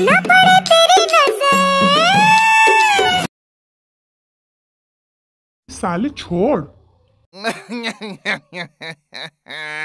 न पड़े तेरी नज़र। साले छोड़।